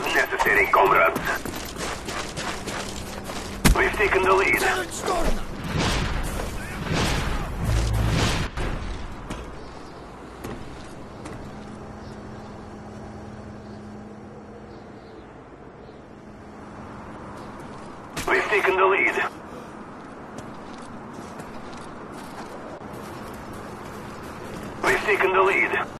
city, comrades. We've taken the lead. We've taken the lead. We've taken the lead.